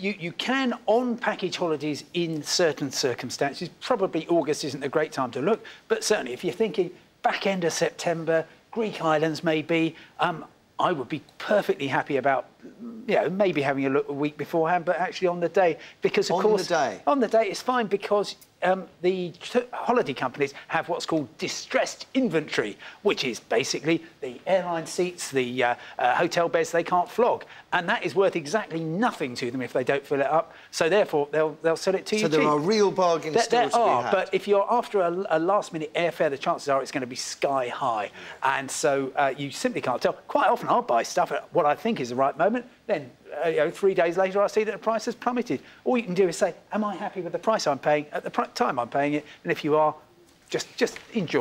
you, you can on package holidays in certain circumstances. Probably August isn't a great time to look, but certainly if you're thinking back end of September, Greek islands maybe, um, I would be perfectly happy about, you know, maybe having a look a week beforehand, but actually on the day, because of on course... On the day? On the day, it's fine because um, the holiday companies have what's called distressed inventory, which is basically the airline seats, the uh, uh, hotel beds they can't flog. And that is worth exactly nothing to them if they don't fill it up. So therefore, they'll, they'll sell it to so you So there cheap. are real bargains there, still there to are, be had. but if you're after a, a last-minute airfare, the chances are it's going to be sky high. And so uh, you simply can't tell. Quite often I'll buy stuff at what I think is the right moment, then uh, you know, three days later I see that the price has plummeted. All you can do is say, am I happy with the price I'm paying at the time I'm paying it? And if you are, just, just enjoy.